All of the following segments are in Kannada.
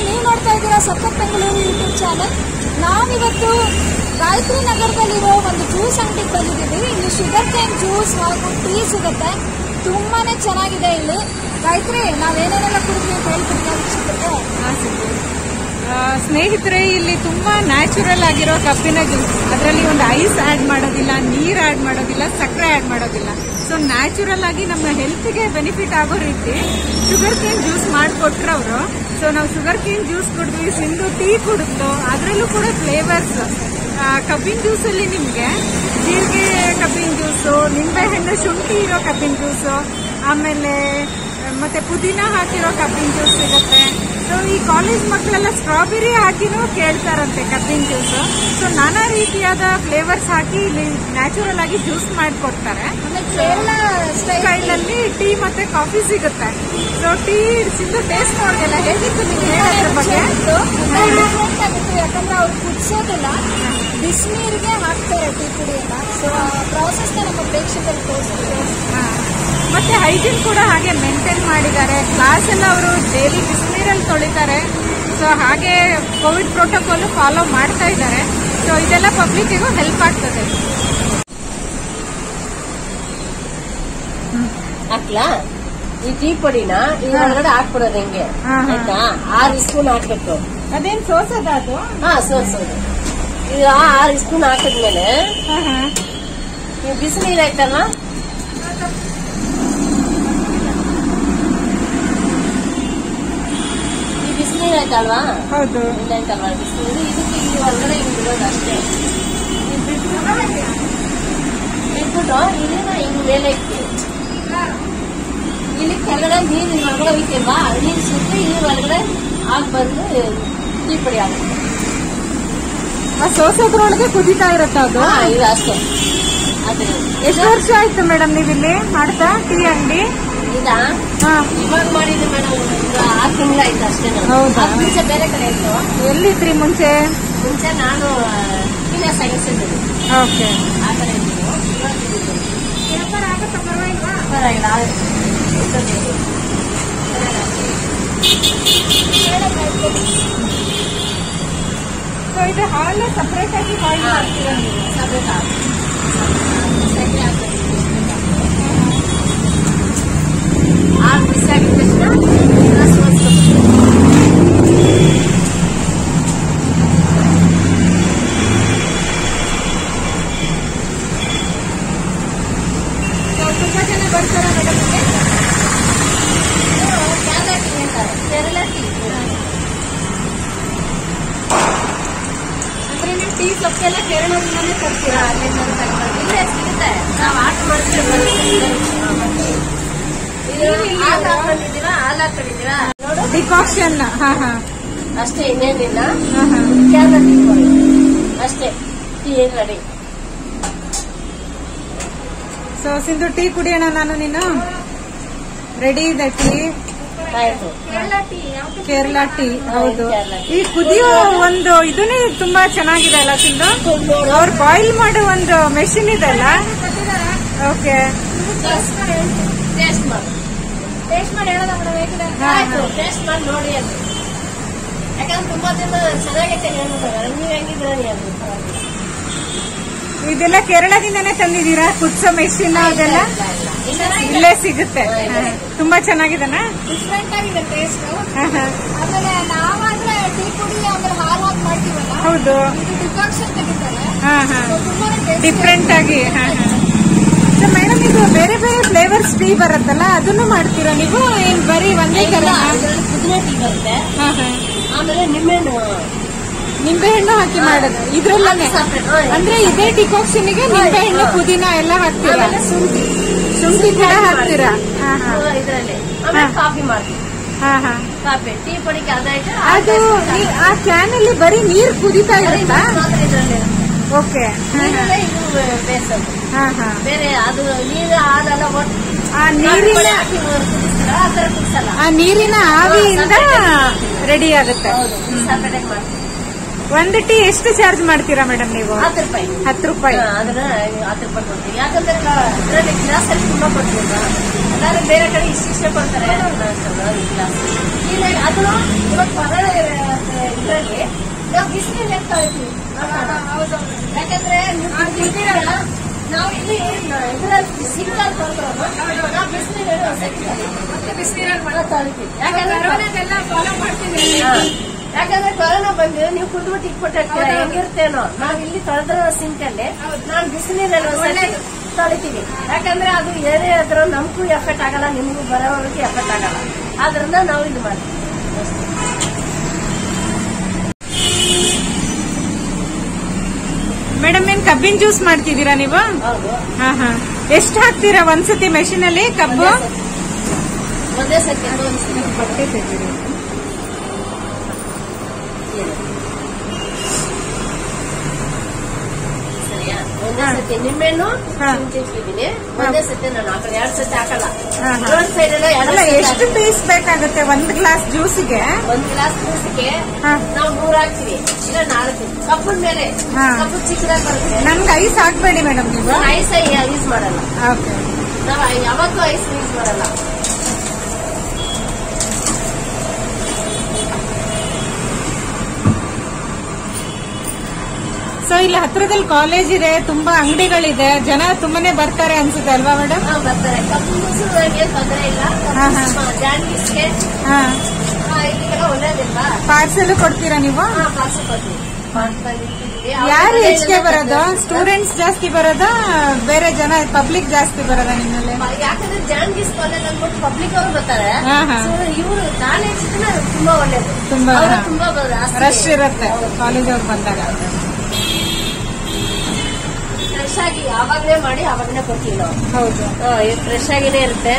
ಸಖತ್ ಬೆಂಗಳೂರು ಯೂಟ್ಯೂಬ್ ಚಾನಲ್ ನಾವಿವತ್ತು ಗಾಯತ್ರಿ ನಗರದಲ್ಲಿರೋ ಒಂದು ಜ್ಯೂಸ್ ಅಂಗಡಿಗೆ ಬಂದಿದ್ದೀವಿ. ಇಲ್ಲಿ ಶುಗರ್ ಕೇನ್ ಜ್ಯೂಸ್ ಹಾಗೂ ಟೀ ಸಿಗುತ್ತೆ. ತುಂಬಾನೇ ಚೆನ್ನಾಗಿದೆ ಇಲ್ಲಿ. ಗಾಯತ್ರಿ ನಾವೇನೇನೆಲ್ಲ ಕುಡಿದ್ವಿ ಅಂತ ಹೇಳ್ಬಿಡ್ತೀವಿ ಆ, ಸ್ನೇಹಿತರೆ ಇಲ್ಲಿ ತುಂಬಾ ನ್ಯಾಚುರಲ್ ಆಗಿರೋ ಕಬ್ಬಿನ ಜ್ಯೂಸ್ ಅದರಲ್ಲಿ ಒಂದು ಐಸ್ ಆಡ್ ಮಾಡೋದಿಲ್ಲ ನೀರ್ ಆಡ್ ಮಾಡೋದಿಲ್ಲ ಸಕ್ಕರೆ ಆಡ್ ಮಾಡೋದಿಲ್ಲ. ಸೊ ನ್ಯಾಚುರಲ್ ಆಗಿ ನಮ್ಮ ಹೆಲ್ತ್ಗೆ ಬೆನಿಫಿಟ್ ಆಗೋ ರೀತಿ ಶುಗರ್ ಕೇನ್ ಜ್ಯೂಸ್ ಮಾಡಿಕೊಟ್ರು ಅವರು ಸೊ ನಾವು ಶುಗರ್ ಕೇನ್ ಜ್ಯೂಸ್ ಕುಡಿದ್ವಿ, ಸಿಂಧು ಟೀ ಕುಡಿದ್ಲು. ಅದರಲ್ಲೂ ಕೂಡ ಫ್ಲೇವರ್ಸ್ ಕಬ್ಬಿನ ಜ್ಯೂಸಲ್ಲಿ ನಿಮಗೆ ಜೀರಿಗೆ ಕಬ್ಬಿನ ಜ್ಯೂಸು ನಿಂಬೆಹಣ್ಣು ಶುಂಠಿ ಇರೋ ಕಬ್ಬಿನ ಜ್ಯೂಸು ಆಮೇಲೆ, ಮತ್ತೆ ಪುದೀನ ಹಾಕಿರೋ ಕಬ್ಬಿನ ಜ್ಯೂಸ್ ಸಿಗುತ್ತೆ. ಸೊ ಈ ಕಾಲೇಜ್ ಮಕ್ಕಳೆಲ್ಲ ಸ್ಟ್ರಾಬೆರಿ ಹಾಕಿನೂ ಕೇಳ್ತಾರಂತೆ ಕಬ್ಬಿನ ಜ್ಯೂಸ್ ಸೊ ನಾನಾ ರೀತಿಯಾದ ಫ್ಲೇವರ್ಸ್ ಹಾಕಿ ಇಲ್ಲಿ ನ್ಯಾಚುರಲ್ ಆಗಿ ಜ್ಯೂಸ್ ಮಾಡಿಕೊಡ್ತಾರೆ. ಕೇರಳ ಸ್ಟೈಲ್ ಅಲ್ಲಿ ಟೀ ಮತ್ತೆ ಕಾಫಿ ಸಿಗುತ್ತೆ. ಸೊ ಟೀ ಸಿಂಧು ಟೇಸ್ಟ್ ಮಾಡೋದಿಲ್ಲ ಹೇಗಿತ್ತು ನಿಮ್ಗೆ ಹೇಳೋದ್ರ ಬಗ್ಗೆ? ಯಾಕಂದ್ರೆ ಅವ್ರು ಕುದಿಸೋದಿಲ್ಲ ಬಿಸಿನೀರಿಗೆ ಹಾಕ್ತಾರೆ ಟೀ ಎಲ್ಲ. ಸೊ ಆ ಪ್ರಾಸೆಸ್ ನಮ್ಮ ಪ್ರೇಕ್ಷಕರಿಗೆ ತೋರಿಸ್ತಾರೆ. ಮತ್ತೆ ಹೈಜೀನ್ ಕೂಡ ಹಾಗೆ ಮೇಂಟೈನ್ ಮಾಡಿದ್ದಾರೆ. ಕ್ಲಾಸ್ ಎಲ್ಲ ಅವರು ಡೈಲಿ ಬಿಸಿನೀರಲ್ಲಿ ತೊಳಿತಾರೆ. ಸೊ ಹಾಗೆ ಕೋವಿಡ್ ಪ್ರೋಟೋಕಾಲ್ ಫಾಲೋ ಮಾಡ್ತಾ ಇದ್ದಾರೆ. ಸೊ ಇದೆಲ್ಲ ಪಬ್ಲಿಕ್ಕಿಗೂ ಹೆಲ್ಪ್ ಆಗ್ತದೆ. ಹಾಕ್ಲಾ ಈ ಟೀ ಪುಡಿನ ಇದ್ರೊಳಗಡೆ ಹಾಕ್ಬಿಡೋದು ಹೆಂಗೆ? ಹಾ, ಹಾ. ಆಯ್ತಾ? ಆರು ಸ್ಪೂನ್ ಹಾಕ್ಬೇಕು. ಅದೇನ್ ಸೋಸದ ಅದು? ಹಾ ಸೋರ್ಸೋದು ಈಗ ಆರು ಸ್ಪೂನ್ ಹಾಕಿದ್ಮೇಲೆ ಈ ಬಿಸಿನೀರ್ ಆಯ್ತಲ್ಲ ಈ ಆಯ್ತಲ್ವಾ ಹೌದು. ಬಿಸಿನೀರು ಇದಕ್ಕೆ ಹೊರಗಡೆ ಹಿಂಗ್ ಬಿಡೋದು ಅಷ್ಟೇ. ಬಿಟ್ಬಿಟ್ಟು ಇದನ್ನ ಹಿಂಗ್ ಮೇಲೆ ಇಕ್ತೀವಿ ಇಲ್ಲಿ ಕೆಳಗಡೆ ನೀರು ಒಳಗಡೆ ಹೋಯ್ತೇವಾ ನೀರು ಸುತ್ತ ಇಲ್ಲಿ ಒಳಗಡೆ ಆಗ್ ಬಂದು ತೀಪಡಿ ಆಗುತ್ತೆ ಆ ಸೋಸೋದ್ರೊಳಗೆ ಕುದಿತಾ ಇರತ್ತ ಅದು? ಇದು ಅಷ್ಟೇ. ಅದೇ. ಎಷ್ಟು ವರ್ಷ ಆಯ್ತು ಮೇಡಮ್ ನೀವಿಲ್ಲಿ ಇಲ್ಲಿ ಮಾಡ್ತಾ ಟೀ ಅಂಗಡಿ? ಇದಾ ಹಾ. ಇವಾಗ ಮಾಡಿದ್ದು ಮೇಡಮ್ ಈಗ ಆರು ತಿಂಗಳಾಯ್ತು ಅಷ್ಟೇ ಹೌದಾ? ಹತ್ತು ಬೇರೆ ಕಡೆ ಇತ್ತು. ಎಲ್ಲಿದ್ರಿ ಮುಂಚೆ? ಮುಂಚೆ ನಾನು ಇಲ್ಲ ಸೈನ್ಸ್ ಇದ್ದೀನಿ. ಓಕೆ. ಆ ಕಡೆ ಇದ್ದೀನಿ. ಪರವಾಗಿಲ್ಲ ಆಗುತ್ತೆ. ಇಷ್ಟೊತ್ತಿಗೆ. ಸೊ ಇದು ಹಾಲ್ನ ಸಪ್ರೇಟ್ ಆಗಿ ಹಾಲ್ ಮಾಡ್ತೀರಾ ನೀವು? ಸಪ್ರೇಟ್ ಆಗುತ್ತೆ. ಸಕ್ಕರೆ ಹಾಕ್ಬೇಕು. ಆರು ಬಿಸಿ ಆಗಿದ ತಕ್ಷಣ ಇದನ್ನ ಸೋಸ್ಕೊಬೇಕು. ಸೊ ತುಂಬಾ ಜನ ಬರ್ತಾರ ಮೇಡಮ್ ಇಲ್ಲಿ ಇದು ಕೇರಳ ಟೀ ಅಂತಾರೆ ಕೇರಳ ಟೀ ಅಂದ್ರೆ ನೀವು ಟೀ ಸೊಪ್ಪೆಲ್ಲ ಕೇರಳದಿಂದನೇ ತರ್ತೀರಾ ಇಲ್ಲೇ ಸಿಗುತ್ತೆ ನಾವು ಆಟ ಮಾಡ್ತೀವಿ ಇದು ಹಾಲು ಹಾಕೊಂಡಿದ್ದೀರಾ ಹಾಲು ಹಾಕೊಂಡಿದ್ದೀರಾ ನೋಡು ಡಿಕಾಕ್ಷನ್ ಹಾ ಹಾ. ಅಷ್ಟೇ ಇನ್ನೇನಿಲ್ಲ. ಹಾ ಹಾ. ಕೇರಳ ಟೀ ಕೊಡಿ ಅಷ್ಟೇ tea ready so Sindhu tea ಕುಡಿಯೋಣ ನಾನು ನೀನು? ರೆಡಿ ಇದೆ ಟೀ? ಆಯ್ತು. ಕೇರಳ ಟೀ ಹೌದು ಕೇರಳ ಟೀ. ಈ ಕುದಿಯೋ ಒಂದು ಇದನ್ನೇ ತುಂಬಾ ಚೆನ್ನಾಗಿದೆ ಅಲ್ಲ ಸಿಂಧು? ಅವ್ರು ಬಾಯ್ಲ್ ಮಾಡೋ ಒಂದು ಮೆಷಿನ್ ಇದೆಲ್ಲ ಓಕೆ ಟೇಸ್ಟ್ ಮಾಡಿ ಮೇಡಮ್ ಹೇಗಿದೆ ಆಯ್ತು. ಟೇಸ್ಟ್ ಮಾಡಿ ನೋಡಿ ಅದು. ಯಾಕಂದ್ರೆ ತುಂಬಾ ದಿನ ಚೆನ್ನಾಗೈತೆ ಹೇಳ್ಬಿಟ್ಟಾರೆ ನೀವು ಹೆಂಗಿದ್ರೆ ಅದು ಇದೆಲ್ಲ ಕೇರಳದಿಂದನೇ ತಂದಿದ್ದೀರಾ? ಕುತ್ಸ ಮೆಷಿನ್ ಅದೆಲ್ಲ? ಇಲ್ಲ ಸಿಗುತ್ತೆ. ತುಂಬಾ ಚೆನ್ನಾಗಿದೆನಾ? ಡಿಫ್ರೆಂಟ್ ಆಗಿದೆ ಟೇಸ್ಟ್. ಆಮೇಲೆ ನಾವಾದ್ರೆ ಟೀ ಪುಡಿ ಆಮೇಲೆ ಹಾಲು ಹಾಕಿ ಮಾಡ್ತೀವಲ್ಲ? ಹೌದು. ಡಿಕಾಕ್ಷನ್ ತೆಗಿತಾರೆ ಡಿಫ್ರೆಂಟ್ ಆಗಿ ಹಾ ಹಾ. ಸೊ ಮೇಡಮ್ ಇದು ಬೇರೆ ಬೇರೆ ಫ್ಲೇವರ್ಸ್ ಟೀ ಬರುತ್ತಲ್ಲ ಅದನ್ನು ಮಾಡ್ತೀರಾ ನೀವು? ಏನ್ ಬರೀ ಒಂದೇ ಕಲ ಅದ್ರಲ್ಲಿ ಟೀ ಬರುತ್ತೆ. ಆಮೇಲೆ ನಿಂಬೆಹಣ್ಣು ನಿಂಬೆಹಣ್ಣು ಹಾಕಿ ಮಾಡೋದು. ಇದ್ರಲ್ಲೇ ಅಂದ್ರೆ ಇದೇ ಡಿಕಾಕ್ಷನ್ಗೆ ನಿಂಬೆಹಣ್ಣು ಪುದೀನ ಎಲ್ಲ ಹಾಕ್ತೀರಾ? ಶುಂಠಿ. ಶುಂಠಿ ಕೂಡ ಹಾಕ್ತೀರಾ? ಹಾ ಹಾ. ಇದರಲ್ಲಿ. ಆಮೇಲೆ ಕಾಫಿ ಮಾಡ್ತೀವಿ. ಹಾ ಹಾ. ಕಾಫಿ ಟೀ ಅದಾಯ್ತು ಅದು ಆ ಕ್ಯಾನ್ ಅಲ್ಲಿ ಬರೀ ನೀರ್ ಕುದಿತಾ ಇರುತ್ತಾ? ಓಕೆ ಬೇರೆ ಅದು ನೀರು ಹಾಲೆಲ್ಲ ಒಟ್ಟು ಆ ನೀರಿನ ಆ ನೀರಿನ ಆವಿಯಿಂದ ರೆಡಿ ಆಗುತ್ತೆ. ಒಂದು ಟೀ ಎಷ್ಟು ಚಾರ್ಜ್ ಮಾಡ್ತೀರಾ ಮೇಡಮ್ ನೀವು? ಹತ್ತು ರೂಪಾಯಿ. ಹತ್ತು ರೂಪಾಯಿ. ಅದನ್ನ ಹತ್ತು ರೂಪಾಯಿ ಕೊಡ್ತೀವಿ. ಯಾಕಂದ್ರೆ ಇದರಲ್ಲಿ ತುಂಬಾ ಅದಾದ್ರೆ ಬೇರೆ ಕಡೆ ಇಷ್ಟಿಷ್ಟೇ ಕೊಡ್ತಾರೆ ಇಲ್ಲ ಇವಾಗ ತೊಳಿತೀವಿ ಯಾಕಂದ್ರೆ ನಾವು ಇಲ್ಲಿ ಸಿಂಕಲ್ಲಿ ನಾವು. ಬಿಸಿನೀರಲ್ಲಿ ಯಾಕಂದ್ರೆ ಕರೋನಾದೆಲ್ಲ ಫಾಲೋ ಮಾಡ್ತೀನಿ ಯಾಕಂದ್ರೆ ಕೊರೋನಾ ಬಂದು ನೀವು ಕುದ್ಬಿಟ್ಟು ಇಟ್ಬಿಟ್ಟಿರ್ತೀರ ಹೆಂಗಿರ್ತೇನೋ. ನಾವು ಇಲ್ಲಿ ತೊಳೆದ್ರ ಸಿಂಕ್ ಅಲ್ಲಿ ನಾವು ಬಿಸಿನೀರಲ್ಲಿ ಒಂದ್ಸತಿ ತೊಳಿತೀವಿ. ಯಾಕಂದ್ರೆ ಅದು ಏನೇ ಆದ್ರೂ ನಮಗೂ ಎಫೆಕ್ಟ್ ಆಗಲ್ಲ ನಿಮಗೂ ಬರೋವರೆಗೂ ಎಫೆಕ್ಟ್ ಆಗಲ್ಲ. ಆದ್ರಿಂದ ನಾವು ಇದು ಮಾಡ್ತೀವಿ ಮೇಡಮ್ ಏನ್ ಕಬ್ಬಿನ ಜ್ಯೂಸ್ ಮಾಡ್ತಿದ್ದೀರಾ ನೀವು? ಹಾ ಹಾ. ಎಷ್ಟು ಹಾಕ್ತೀರಾ ಒಂದ್ಸತಿ ಮೆಷಿನ್ ಅಲ್ಲಿ ಕಬ್ಬು? ಬಟ್ಟೆ ಒಂದೇ ಸತಿ ನಿಮ್ಮೆಣ್ಣು ಹಾ. ಒಂದೇ ಸತಿ ನಾನು ಹಾಕಲ್ಲ ಎರಡ್ ಸತಿ ಹಾಕಲ್ಲ. ರೋಡ್ ಸೈಡ್ ಎಲ್ಲ ಎಷ್ಟು. ಪೀಸ್ ಬೇಕಾಗುತ್ತೆ? ಒಂದ್ ಗ್ಲಾಸ್ ಜ್ಯೂಸಿಗೆ ಒಂದ್ ಗ್ಲಾಸ್ ಜ್ಯೂಸ್ಗೆ. ನಾವು ಹಾಕ್ತೀವಿ ಹಾಕ್ತಿವಿ. ಇಲ್ಲ ನಾಲ್ಕು. ಕಬ್ಬದ ಮೇಲೆ ಕಪ್ಪು ಚಿಕ್ಕದಾಗಿ ಬರುತ್ತೆ. ನಮ್ಗೆ ಐಸ್ ಹಾಕ್ಬೇಡಿ ಮೇಡಮ್ ನೀವು. ಐಸ್ ಯೂಸ್ ಮಾಡಲ್ಲ. ನಾವು ಯಾವತ್ತೂ ಐಸ್ ಯೂಸ್ ಮಾಡಲ್ಲ. ಸೊ ಇಲ್ಲಿ ಹತ್ರದಲ್ಲಿ ಕಾಲೇಜ್ ಇದೆ ತುಂಬಾ ಅಂಗಡಿಗಳಿದೆ. ಜನ ತುಂಬಾನೇ ಬರ್ತಾರೆ ಅನ್ಸುತ್ತೆ ಅಲ್ವಾ ಮೇಡಮ್ ಬರ್ತಾರೆ. ಪಾರ್ಸೆಲ್ ಕೊಡ್ತೀರಾ ನೀವು. ಯಾರು ಹೆಚ್ಚಿಗೆ ಬರೋದು? ಸ್ಟೂಡೆಂಟ್ಸ್ ಜಾಸ್ತಿ ಬರೋದಾ? ಬೇರೆ ಜನ ಪಬ್ಲಿಕ್ ಜಾಸ್ತಿ ಬರೋದಾ ನಿಮ್ಮಲ್ಲಿ? ಯಾಕಂದ್ರೆ ಜಾಂಡೀಸ್ ಕಾಲೇಜ್ ಅಂದ್ಬಿಟ್ಟು ಪಬ್ಲಿಕ್ ಅವರು ಬರ್ತಾರೆ. ಇವರು ಕಾಲೇಜ್ ತುಂಬಾ ಒಳ್ಳೇದು. ತುಂಬಾ. ತುಂಬಾ. ರಶ್ ಇರುತ್ತೆ. ಕಾಲೇಜ್ ಅವ್ರು ಬಂದಾಗ. ಆಗಿ ಯಾವಾಗಲೇ ಮಾಡಿ ಯಾವಾಗಲೇ ಕೊಡ್ತೀವಿ ನಾವು ಫ್ರೆಶ್ ಆಗಿನೇ ಇರುತ್ತೆ.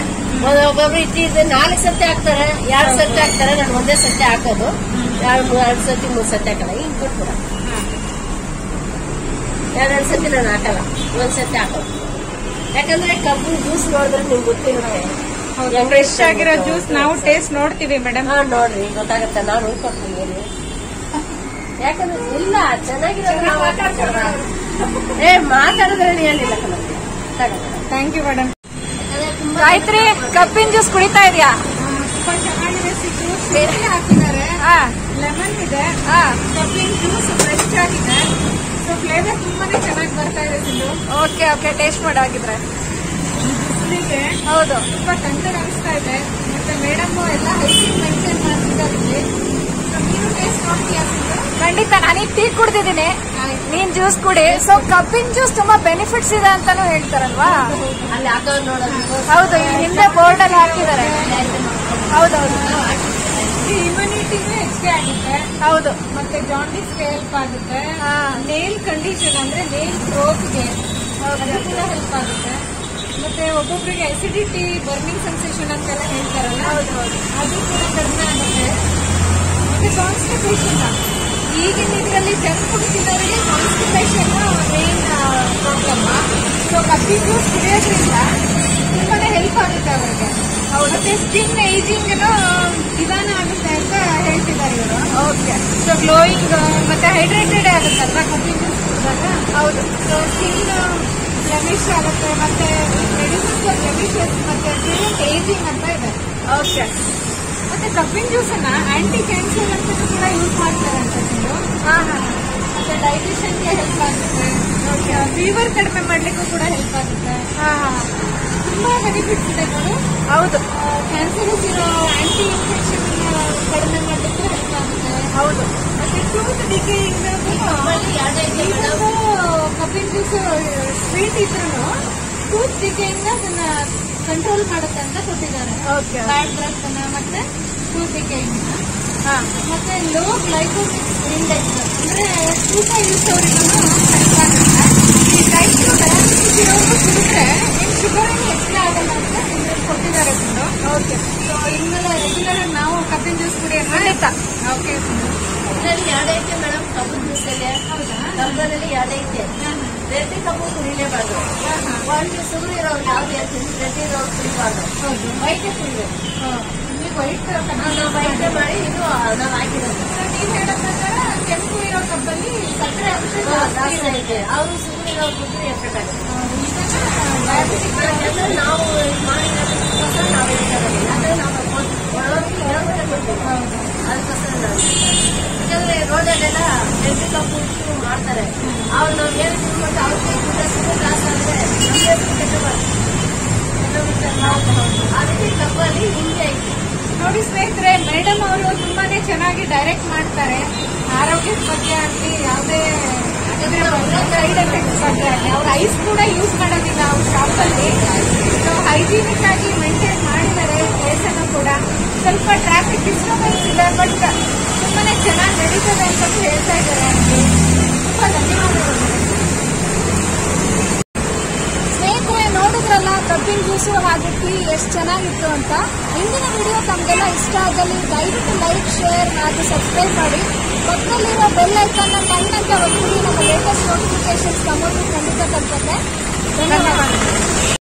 ಒಬ್ಬೊಬ್ರು ಇಟ್ಟಿದ್ದು ನಾಲ್ಕು ಸತಿ ಹಾಕ್ತಾರೆ ಎರಡು ಸತಿ ಹಾಕ್ತಾರೆ ನಾನು ಒಂದೇ ಸತಿ ಹಾಕೋದು. ಎರಡು ಎರಡು ಸತಿ ಮೂರು ಸತಿ ಹಾಕಲ್ಲ ಹಿಂಗ್ ಕೊಡ್ತೀರ ಎರಡೆರಡು ಸತಿ ನಾನು ಹಾಕಲ್ಲ ಒಂದ್ ಸತಿ ಹಾಕೋದು. ಯಾಕಂದ್ರೆ ಕಬ್ಬು ಜ್ಯೂಸ್ ನೋಡಿದ್ರೆ ನಿಮ್ಗೆ ಗೊತ್ತಿರುತ್ತೆ ಫ್ರೆಶ್ ಆಗಿರೋ. ಜ್ಯೂಸ್ ನಾವು ಟೇಸ್ಟ್ ನೋಡ್ತೀವಿ ಮೇಡಮ್ ಹಾ ನೋಡ್ರಿ ಗೊತ್ತಾಗುತ್ತೆ ನಾನು ಉಳ್ಕೊಡ್ತೀನಿ ಯಾಕಂದ್ರೆ ಇಲ್ಲ ಚೆನ್ನಾಗಿರೋದು ನಾವು ಏ ಮಾತಾಡೋದ್ರಲ್ಲಿ. ಥ್ಯಾಂಕ್ ಯು ಮೇಡಮ್ ಗಾಯತ್ರಿ ಕಬ್ಬಿನ ಜ್ಯೂಸ್ ಕುಡಿತಾ ಇದೆಯಾ? ತುಂಬಾ ಚೆನ್ನಾಗಿದೆ ಹಾಕಿದ್ದಾರೆ ಲೆಮನ್ ಇದೆ ಹಾ. ಕಬ್ಬಿನ ಜ್ಯೂಸ್ ಫ್ರೆಶ್ ಆಗಿದೆ ಸೊ ಫ್ಲೇವರ್ ತುಂಬಾನೇ ಚೆನ್ನಾಗಿ ಬರ್ತಾ ಇದೆ ಓಕೆ ಓಕೆ ಟೇಸ್ಟ್ ಮಾಡಾಗಿದ್ರೆ ಹೌದು. ತುಂಬಾ ಟೆಂಟರ್ ಅನಿಸ್ತಾ ಇದೆ. ಮತ್ತೆ ಮೇಡಮ್ ಎಲ್ಲ ಹೈಜೀನ್ ಮೇಂಟೈನ್ ಮಾಡ್ತಿದ್ದಾರೆ ಇಲ್ಲಿ So, ನೀವು ಟೇಸ್ಟ್ ನೋಡ್ತೀಯಾ ಸಿಂಧು? ಖಂಡಿತ ಟೀ ಕುಡ್ದಿದ್ದೀನಿ. ನೀನ್ ಜ್ಯೂಸ್ ಕುಡಿ. ಸೊ ಕಬ್ಬಿನ ಜ್ಯೂಸ್ ತುಂಬಾ ಬೆನಿಫಿಟ್ಸ್ ಇದೆ ಅಂತಾನು ಹೇಳ್ತಾರಲ್ವಾ? ಹೌದು ಇಲ್ಲಿ ಹಿಂದೆ ಬೋರ್ಡ್ ಅಲ್ಲಿ ಹಾಕಿದ್ದಾರೆ. ಹೌದೌದು. ಈ ಇಮ್ಯುನಿಟಿನೂ ಹೆಚ್ಚಿಗೆ ಆಗುತ್ತೆ. ಹೌದು. ಮತ್ತೆ ಜಾಂಡಿಸ್ಗೆ ಹೆಲ್ಪ್ ಆಗುತ್ತೆ. ನೇಲ್ ಕಂಡೀಷನ್ ಅಂದ್ರೆ ನೇಲ್ ಗ್ರೋತ್ಗೆ ಹೆಲ್ಪ್ ಆಗುತ್ತೆ. ಮತ್ತೆ ಒಬ್ಬೊಬ್ರಿಗೆ ಅಸಿಡಿಟಿ ಬರ್ನಿಂಗ್ ಸೆನ್ಸೇಷನ್ ಅಂತೆಲ್ಲ ಹೇಳ್ತಾರಲ್ಲ ಅದು ಕೂಡ ಕಡಿಮೆ ಆಗುತ್ತೆ. ಮತ್ತೆ ಕಾನ್ಸ್ಟಿಪೇಷನ್ ಈಗಿನ ಇದರಲ್ಲಿ ಜಂಕ್ ಫುಡ್ ತಿನ್ನೋರಿಗೆ ಕಾನ್ಸ್ಟಿಪೇಷನ್ ಮೇನ್ ಪ್ರಾಬ್ಲಮ್ ಸೊ ಕಬ್ಬಿ ಜ್ಯೂಸ್ ಕುಡಿಯೋದ್ರಿಂದ ತುಂಬಾನೇ ಹೆಲ್ಪ್ ಆಗುತ್ತೆ ಅವರಿಗೆ. ಮತ್ತೆ ಸ್ಕಿನ್ ಏಜಿಂಗ್ ನಿಧಾನ ಆಗುತ್ತೆ ಅಂತ ಹೇಳ್ತಿದ್ದಾರೆ ಇವರು. ಓಕೆ ಸೊ ಗ್ಲೋಯಿಂಗ್ ಮತ್ತೆ ಹೈಡ್ರೇಟೆಡ್ ಆಗುತ್ತಲ್ವಾ ಕಬ್ಬಿನ ಜ್ಯೂಸ್ ಕುಡಿದಾಗ ಹೌದು? ಸೊ ಸ್ಕಿನ್ ಬ್ಲೆಮಿಶ್ ಆಗುತ್ತೆ ಮತ್ತೆ ಮೆಡಿಸಿನ್ಸ್ ಬ್ಲೆಮಿಶಸ್ ಮತ್ತೆ ಏಜಿಂಗ್ ಅಂತ ಇದೆ. ಓಕೆ ಮತ್ತೆ ಕಬ್ಬಿನ ಜ್ಯೂಸ್ ಅನ್ನ ಆಂಟಿ ಕ್ಯಾನ್ಸರ್ ಅಂತ ಕೂಡ ಯೂಸ್ ಮಾಡ್ತಾರೆ ಅಂತ. ಹಾ ಹಾ. ಮತ್ತೆ ಡೈಜೆಷನ್ಗೆ ಹೆಲ್ಪ್ ಆಗುತ್ತೆ. ಫೀವರ್ ಕಡಿಮೆ ಮಾಡ್ಲಿಕ್ಕೂ ಕೂಡ ಹೆಲ್ಪ್ ಆಗುತ್ತೆ. ಹಾ ಹಾ. ತುಂಬಾ ಬೆನಿಫಿಟ್ಸ್ ಇದೆ ನೋಡು. ಹೌದು. ಕ್ಯಾನ್ಸರ್ ಇರೋ ಆಂಟಿ ಇನ್ಫೆಕ್ಷನ್ ಕಡಿಮೆ ಮಾಡ್ಲಿಕ್ಕೂ ಹೆಲ್ಪ್ ಆಗುತ್ತೆ. ಹೌದು. ಮತ್ತೆ ಟೂತ್ ಇದೆ ಕಬ್ಬಿನ ಜ್ಯೂಸ್ ಸ್ವೀಟ್ ಇದ್ರು ಟೂತ್ ಡಿಕೇಯಿಂದ ಅದನ್ನ ಕಂಟ್ರೋಲ್ ಮಾಡುತ್ತೆ ಅಂತ ಕೊಟ್ಟಿದ್ದಾರೆ. ಓಕೆ ಬ್ಯಾಡ್ ಬ್ರೆತ್ ಅನ್ನ ಮತ್ತೆ ಕೂಸಿಗೆಯಿಂದ ಮತ್ತೆ ಲೋ ಗ್ಲೈಕೋಸಿಸ್ ಇಂಡೆಕ್ಸ್ ಅಂದ್ರೆ ತೂಕ ಇಳಿಸೋರಿಗೂ ಈ ಡೈಟ್ ಡಯಾಬಿಟಿಸ್ ಇರೋರು ಕುಡಿದ್ರೆ ನಿಮ್ ಶುಗರ್ ಏನು ಹೆಚ್ಚಿಗೆ ಆಗಲ್ಲ ಅಂತ ನಿಮ್ಗೆ ಕೊಟ್ಟಿದ್ದಾರೆ ಓಕೆ ಸೊ ಇನ್ಮೇಲೆ ರೆಗ್ಯುಲರ್ ಆಗಿ ನಾವು ಕಬ್ಬಿನ ಜ್ಯೂಸ್ ಕುಡಿಯೋಣ ಓಕೆ ಇದರಲ್ಲಿ ಎರಡೈತೆ ಮೇಡಮ್ ಕಬ್ಬು ಜ್ಯೂಸಲ್ಲಿ ಹೌದಾ? ಕಬ್ಬಲ್ಲಿ ಎರಡೈತೆ ರೆಡ್ಡಿ ಕಬ್ಬು ಕುಡಿಲೇಬಾರ್ದು ಒಂದು ಸುರು ಇರೋರು ಯಾವ್ದು ರೆಡ್ಡಿ ಇರೋರು ಕುಡಿಬಾರ್ದು ವೈಟೇ ಕುಡಿಬೇಕು ನೀವು ವೈಟ್ ನಾವು ವೈಟೇ ಮಾಡಿ ಇದು ನಾವು ಹಾಕಿರೋದು. ನೀವು ಹೇಳೋ ಪ್ರಕಾರ ಕೆಂಪು ಇರೋ ಕಬ್ಬಲ್ಲಿ ಸಕ್ಕರೆ ಅಂಶ ಜಾಸ್ತಿ ಇದೆ. ಅವರು ಸುರು ಇರೋರು ಕುಡಿದ್ರೆ ಎಫೆಕ್ಟ್ ಆಗುತ್ತೆ ನಾವು ಮಾಡಿದ್ರೆ ನಾವು ಹೇಳ್ತಾರೆ ನಾವು ಒಳಗೆ ಹೇಳ್ಬಿಟ್ಟೆ ಕೊಡ್ತೀವಿ ಅದಕ್ಕೋಸ್ಕರ ನಾವು. ಯಾಕಂದ್ರೆ ರೋಡ್ ಊರಲ್ಲೆಲ್ಲ ಬೆಂಕಿ ಕಪ್ಪು ಇಟ್ಟು ಮಾಡ್ತಾರೆ. ಅವ್ರು ನಾವು ಏನು ತಿನ್ಕೊಂಡು ಅವ್ರಿಗೆ ಊಟ ಲಾಸ್ ಆದ್ರೆ ನಮ್ಗೆ ಕೆಟ್ಟ ಬರುತ್ತೆ. ಕೆಲವೊಂದ್ಸಲ ನಾವು ಆ ರೀತಿ ಕಪ್ಪಲ್ಲಿ ಹಿಂಗೆ ಐತಿ. ನೋಡಿ ಸ್ನೇಹಿತರೆ ಮೇಡಮ್ ಅವರು ತುಂಬಾನೇ ಚೆನ್ನಾಗಿ ಡೈರೆಕ್ಟ್ ಮಾಡ್ತಾರೆ. ಆರೋಗ್ಯದ ಬಗ್ಗೆ ಆಗಲಿ ಯಾವುದೇ ಸೈಡ್ ಎಫೆಕ್ಟ್ಸ್ ಬಗ್ಗೆ ಆಗಲಿ. ಅವ್ರ ಐಸ್ ಕೂಡ ಯೂಸ್ ಮಾಡೋದಿಲ್ಲ. ಅವ್ರ ಶಾಪಲ್ಲಿ ಸೊ ಹೈಜೀನಿಕ್ ಆಗಿ ಮೇಂಟೈನ್ ಮಾಡಿದ್ದಾರೆ ಪ್ಲೇಸ್ ಅನ್ನು ಕೂಡ. ಸ್ವಲ್ಪ ಟ್ರಾಫಿಕ್ ಡಿಸ್ಟರ್ಬೆನ್ಸ್ ಇದೆ ಬಟ್ ತುಂಬಾನೇ ಚೆನ್ನಾಗಿ ನಡೀತದೆ ಅಂತ ಹೇಳ್ತಾ ಇದ್ದಾರೆ ಅವ್ರಿಗೆ. ಸ್ನೇಹಿತರೆ, ನೋಡಿದ್ರಲ್ಲ, ಕಬ್ಬಿನ ಜ್ಯೂಸು ಹಾಗೆ ಎಷ್ಟು ಚೆನ್ನಾಗಿತ್ತು ಅಂತ? ಇಂದಿನ ವಿಡಿಯೋ ತಮಗೆಲ್ಲ ಇಷ್ಟ ಆಗಲಿ, ದಯವಿಟ್ಟು ಲೈಕ್ ಶೇರ್ ಹಾಗೂ ಸಬ್ಸ್ಕ್ರೈಬ್ ಮಾಡಿ. ಪಕ್ಕದಲ್ಲಿರೋ ಬೆಲ್ ಐಕನ್ನ ಟೈಮ್ ಅಂತ ಒತ್ತಿರಿ ನಮ್ಮ ಲೇಟೆಸ್ಟ್ ನೋಟಿಫಿಕೇಶನ್ಸ್ ತಮ್ಮದು ಖಂಡಿತ ತಲುಪುತ್ತೆ ಧನ್ಯವಾದ